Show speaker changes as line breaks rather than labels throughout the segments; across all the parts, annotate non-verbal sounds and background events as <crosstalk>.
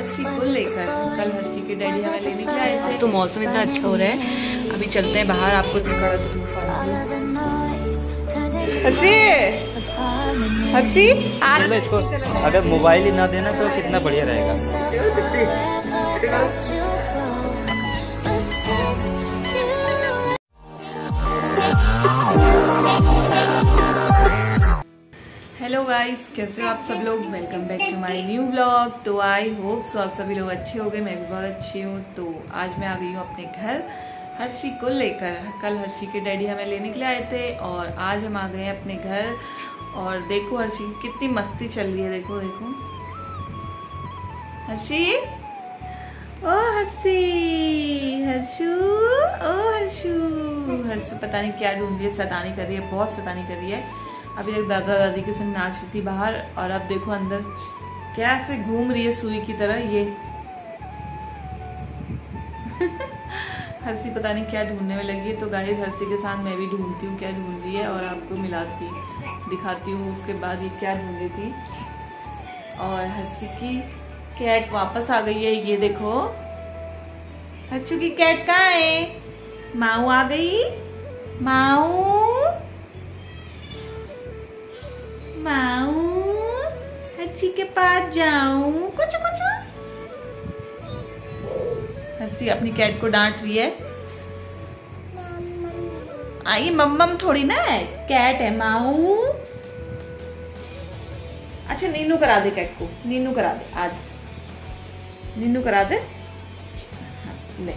हर्षी को लेकर कल हर्षी के डैडी हमें लेने के आए आज तो मौसम इतना अच्छा हो रहा है। अभी चलते हैं बाहर आपको कड़क धूप हर्षी हर्षी
अगर मोबाइल ही ना देना तो कितना बढ़िया रहेगा।
गाइस कैसे हो आप सब लोग? Welcome back to my new blog तो आई होप सो आप सभी लोग अच्छे हो गए, मैं भी बहुत अच्छी हूँ। तो आज मैं आ गई हूँ अपने घर हर्षी को लेकर। कल हर्षी के डैडी हमें लेने के लिए आए थे और आज हम आ गए हैं अपने घर। और देखो हर्षी, कितनी मस्ती चल रही है। देखो देखो। हर्षी? ओ हर्षी, हर्षू, ओ हर्षू। हर्षू पता नहीं क्या ढूंढ रही है सतानी कर रही है, बहुत सतानी कर रही है। अभी तक दादा दादी के संग नाच रही थी बाहर, और अब देखो अंदर कैसे घूम रही है सुई की तरह ये। <laughs> हर्षी पता नहीं क्या ढूँढने में लगी है। तो गाइस, हर्षी के साथ मैं भी ढूंढती हूँ क्या ढूंढ रही है, और आपको मिलाती दिखाती हूँ उसके बाद ये क्या ढूंढ रही थी। और हर्षी की कैट वापस आ गई है, ये देखो। हर्षू की कैट कहाँ है? माऊ आ गई? माऊ? हर्षी के पास जाऊँ। कुछ कुछ? हर्षी अपनी कैट को डांट रही है। आई मम्मम थोड़ी ना है। कैट है माऊ। अच्छा नीनू करा दे कैट को। नीनू करा दे आज। नीनू करा दे। हाँ, ले।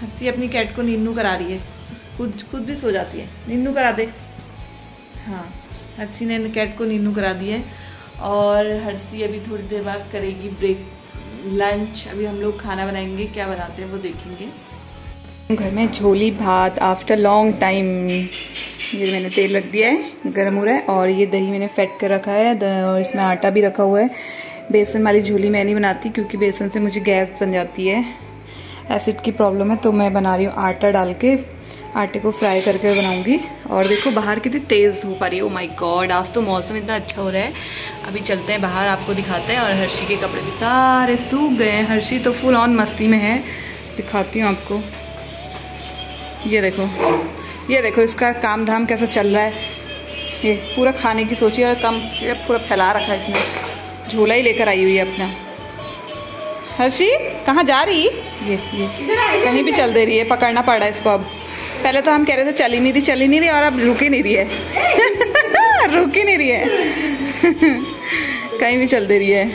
हर्षी अपनी कैट को नीनू करा रही है। खुद खुद भी सो जाती है। नीनू करा दे। हाँ हर्षी ने कैट को नीनू करा दी है। और हर्षी अभी थोड़ी देर बाद करेगी ब्रेक लंच अभी हम लोग खाना बनाएँगे, क्या बनाते हैं वो देखेंगे. घर में झोली भात आफ्टर लॉन्ग टाइम ये मैंने तेल रख दिया है, गर्म हो रहा है, और ये दही मैंने फेट कर रखा है और इसमें आटा भी रखा हुआ है. बेसन वाली झोली मैं नहीं बनाती क्योंकि बेसन से मुझे गैस बन जाती है. एसिड की प्रॉब्लम है तो मैं बना रही हूँ आटा डाल के आटे को फ्राई करके बनाऊँगी। और देखो, बाहर कितनी तेज धूप आ रही है। ओ माय गॉड आज तो मौसम इतना अच्छा हो रहा है। अभी चलते हैं बाहर, आपको दिखाते हैं। और हर्षी के कपड़े भी सारे सूख गए हैं। हर्षी तो फुल ऑन मस्ती में है। दिखाती हूँ आपको। ये देखो ये देखो, इसका काम धाम कैसा चल रहा है। ये पूरा खाने की सोची और कम पूरा फैला रखा है इसने। झोला ही लेकर आई हुई है अपना। हर्षी, कहाँ जा रही? ये ये। कहीं भी चल दे रही है, पकड़ना पड़ रहा है इसको अब। पहले तो हम कह रहे थे, चली नहीं रही, चली नहीं रही, और अब रुक नहीं रही है। <laughs> रुक नहीं रही है। कहीं भी चल दे रही है।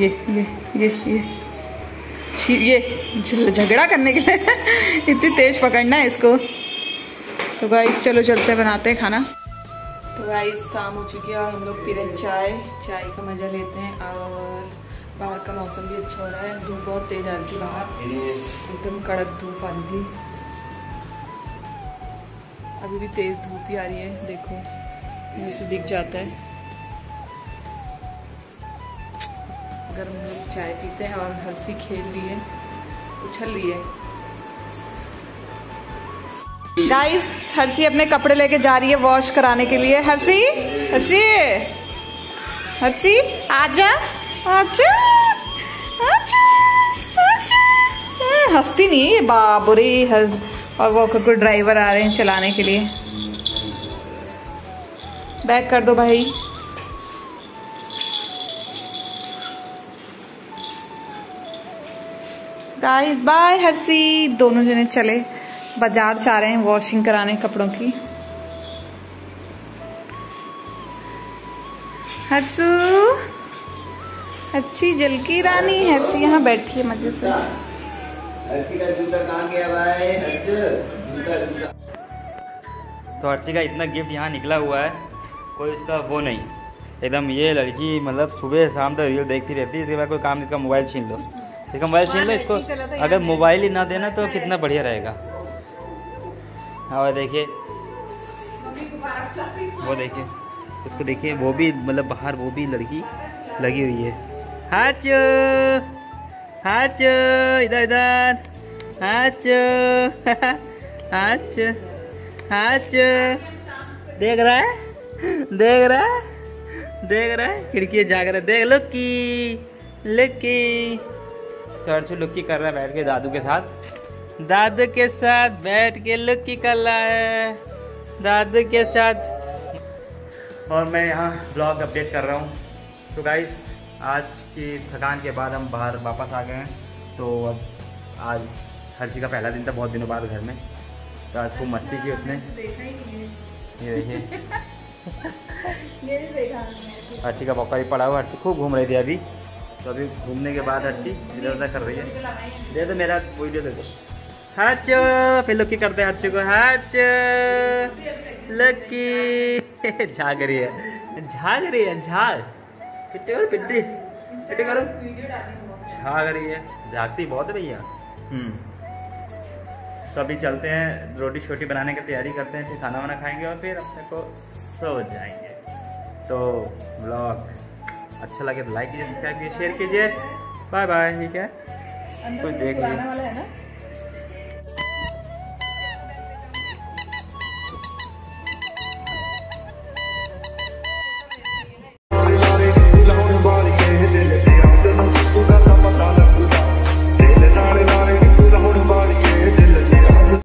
ये ये ये ये। ये झगड़ा करने के लिए <laughs> इतनी तेज पकड़ना है इसको। तो गाइस चलो चलते, बनाते हैं खाना। तो गाइस शाम हो चुकी है और हम लोग पी रहे चाय चाय का मज़ा लेते हैं और बाहर का मौसम भी अच्छा हो रहा है। धूप बहुत तेज आ रही बाहर। एकदम कड़क धूप आ रही थी। अभी भी तेज धूप ही आ रही है, देखो। यहीं से दिख जाता है। अगर हम लोग चाय पीते हैं और हर्षी खेल रही है, उछल रही है। गाइस हर्षी अपने कपड़े लेके जा रही है वॉश कराने के लिए। हर्षी? हर्षी? हर्षी? आजा। हंसती नहीं है बाबुरे और वो को ड्राइवर आ रहे हैं चलाने के लिए। बैक कर दो भाई। Guys bye Harshi. दोनों जने चले। बाज़ार जा रहे हैं वॉशिंग कराने कपड़ों की। हर्षू। हर्षी जल की रानी हर्षी यहाँ बैठी है मज़े से।
तो हर्षी का इतना गिफ्ट यहाँ निकला हुआ है कोई उसका वो नहीं। एकदम ये लड़की मतलब सुबह शाम तक रील देखती रहती है इसके बाद कोई काम नहीं इसका मोबाइल छीन लो। इसका मोबाइल छीन लो इसको अगर मोबाइल ही। ना देना तो कितना बढ़िया रहेगा। और देखिए वो देखिए इसको देखिए वो भी मतलब बाहर वो भी लड़की लगी हुई है। हाच हाच इधर इधर हाच हाच हाच देख रहा है देख रहा है देख रहा है खिड़की जाग रहा है देख लुक्की लुक्की तो हर्षु लुक्की कर रहा है बैठ के दादू के साथ। दादू के साथ बैठ के लुक्की कर रहा है। दादू के साथ। और मैं यहाँ ब्लॉग अपडेट कर रहा हूँ। तो गाइस आज की थकान के बाद हम बाहर वापस आ गए हैं। तो अब आज हर्षी का पहला दिन था बहुत दिनों बाद घर में। तो आज खूब मस्ती की उसने।
ही
ये देखिए। <laughs> हर्षी का बौका भी पड़ा हुआ हर्षी खूब घूम रही थी अभी। तो अभी घूमने के बाद हर्षी इधर उधर कर रही है। दे दो मेरा वीडियो दे दो हर्चो फिर लुक्की करते हैं हर्षी को। हर्चो लक्की झाग रही है झाग रही है झाग पिट्टी करो पिट्टी। पिट्टी करो। झाग रही है। झागती बहुत है भैया। हम्म। तो अभी चलते हैं रोटी छोटी बनाने की तैयारी करते हैं फिर खाना वाना खाएँगे और फिर अपने को सो जाएँगे। तो ब्लॉग अच्छा लगे तो लाइक कीजिए सब्सक्राइब कीजिए शेयर कीजिए। बाय बाय ठीक है? कोई देख
पुराना
ली।
वाला है ना?